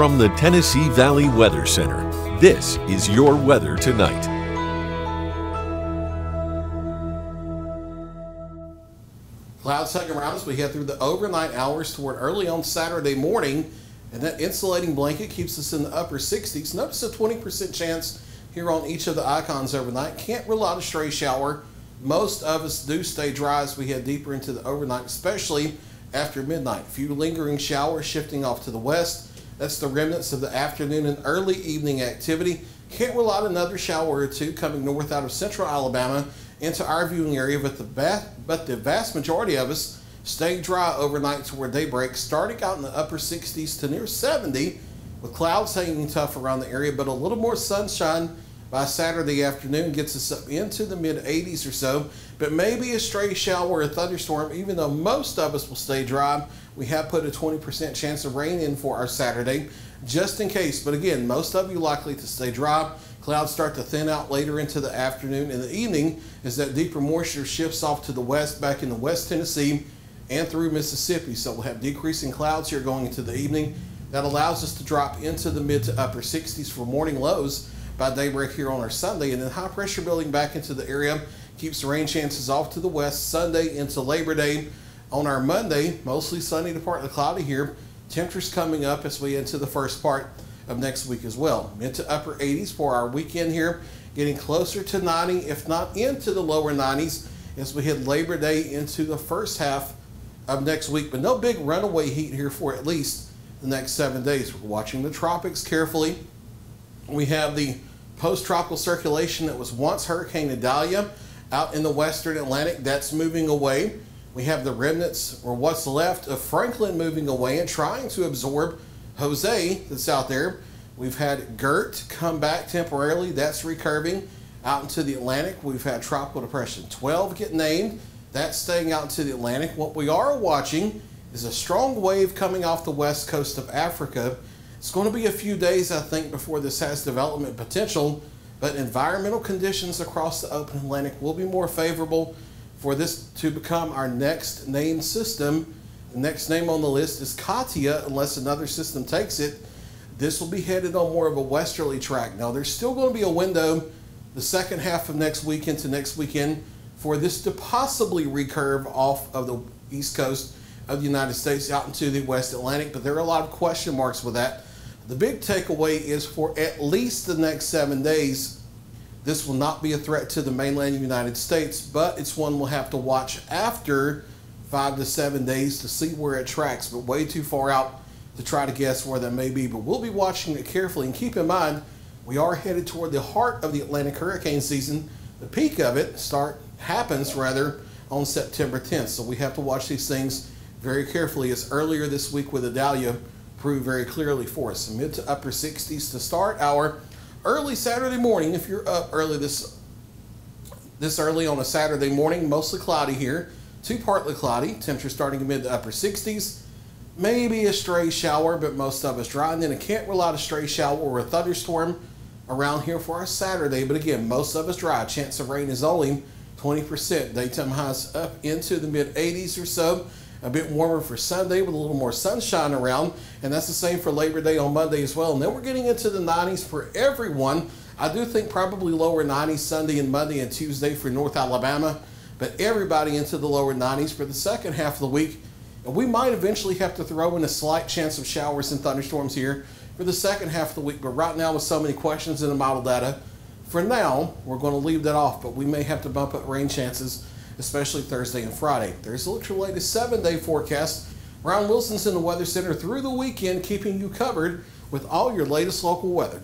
From the Tennessee Valley Weather Center, this is your weather tonight. Clouds hanging around as we head through the overnight hours toward early on Saturday morning, and that insulating blanket keeps us in the upper 60s. Notice a 20% chance here on each of the icons overnight. Can't rule out a stray shower. Most of us do stay dry as we head deeper into the overnight, especially after midnight. A few lingering showers shifting off to the west. That's the remnants of the afternoon and early evening activity. Can't rule out another shower or two coming north out of central Alabama into our viewing area, but the, but the vast majority of us stay dry overnight toward daybreak, starting out in the upper 60s to near 70, with clouds hanging tough around the area, but a little more sunshine by Saturday afternoon gets us up into the mid 80s or so. But maybe a stray shower or a thunderstorm, even though most of us will stay dry. We have put a 20% chance of rain in for our Saturday, just in case. But again, most of you likely to stay dry. Clouds start to thin out later into the afternoon and the evening as that deeper moisture shifts off to the west, back into West Tennessee and through Mississippi. So we'll have decreasing clouds here going into the evening. That allows us to drop into the mid to upper 60s for morning lows by daybreak here on our Sunday. And then high pressure building back into the area keeps the rain chances off to the west Sunday into Labor Day. On our Monday, mostly sunny to partly cloudy here. Temperatures coming up as we into the first part of next week as well. Mid to upper 80s for our weekend here, getting closer to 90, if not into the lower 90s, as we hit Labor Day into the first half of next week. But no big runaway heat here for at least the next seven days. We're watching the tropics carefully. We have the post-tropical circulation that was once Hurricane Idalia out in the western Atlantic. That's moving away. We have the remnants, or what's left, of Franklin moving away and trying to absorb Jose that's out there. We've had Gert come back temporarily. That's recurving out into the Atlantic. We've had Tropical Depression 12 get named. That's staying out into the Atlantic. What we are watching is a strong wave coming off the west coast of Africa it's going to be a few days, I think, before this has development potential, but environmental conditions across the open Atlantic will be more favorable for this to become our next named system. The next name on the list is Katia, unless another system takes it. This will be headed on more of a westerly track. Now, there's still going to be a window the second half of next week into next weekend for this to possibly recurve off of the east coast of the United States out into the West Atlantic, but there are a lot of question marks with that. The big takeaway is for at least the next seven days, this will not be a threat to the mainland United States, but it's one we'll have to watch after five to seven days to see where it tracks, but way too far out to try to guess where that may be. But we'll be watching it carefully and keep in mind we are headed toward the heart of the Atlantic hurricane season. The peak of it start happens rather on September 10th. So we have to watch these things very carefully. As earlier this week with Idalia, prove very clearly for us. Mid to upper 60s to start our early Saturday morning. If you're up early this this early on a Saturday morning, mostly cloudy here, to partly cloudy. Temperature starting in mid to upper 60s. Maybe a stray shower, but most of us dry. And then I can't rule out a stray shower or a thunderstorm around here for our Saturday. But again, most of us dry. Chance of rain is only 20%. Daytime highs up into the mid 80s or so a bit warmer for Sunday with a little more sunshine around. And that's the same for Labor Day on Monday as well. And then we're getting into the 90s for everyone. I do think probably lower 90s Sunday and Monday and Tuesday for North Alabama, but everybody into the lower 90s for the second half of the week. And we might eventually have to throw in a slight chance of showers and thunderstorms here for the second half of the week. But right now, with so many questions in the model data, for now, we're going to leave that off, but we may have to bump up rain chances especially Thursday and Friday. There's your latest seven day forecast. Bryan Wilson's in the Weather Center through the weekend, keeping you covered with all your latest local weather.